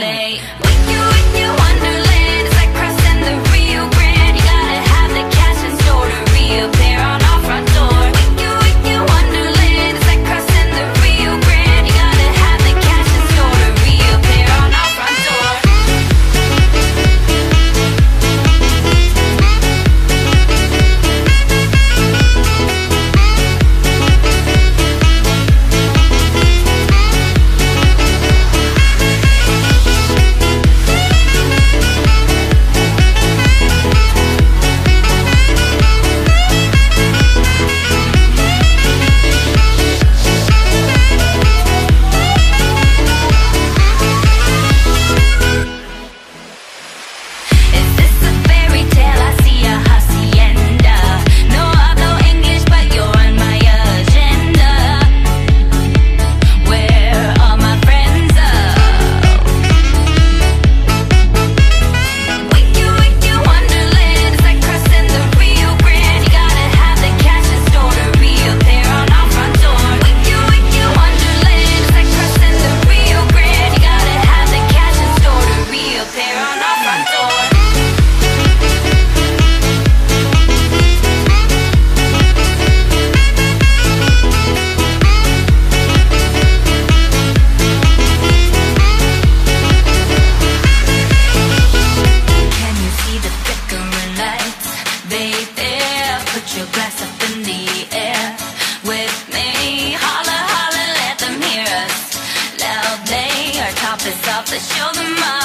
late. So show them up.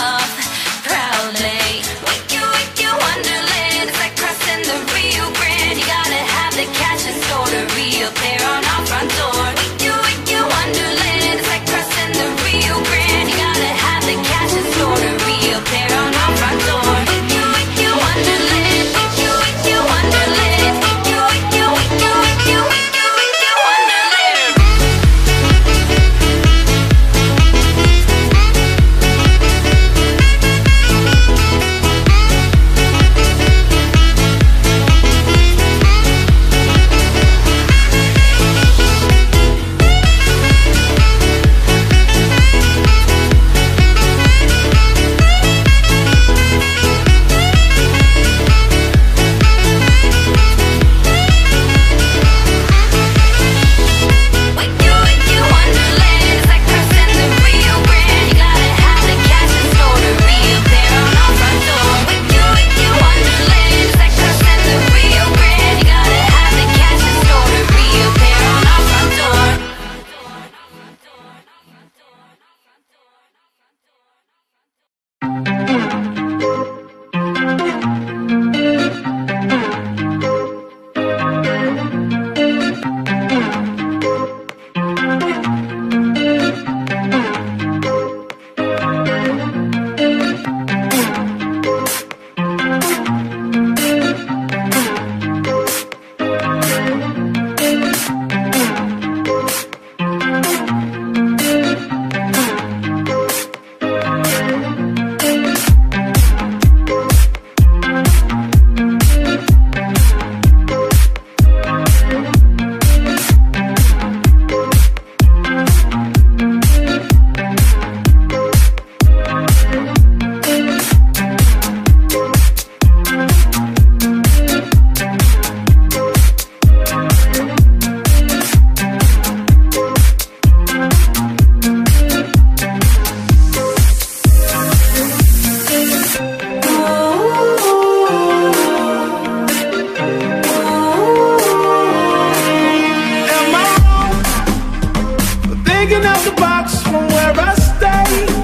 Thinking out the box from where I stay.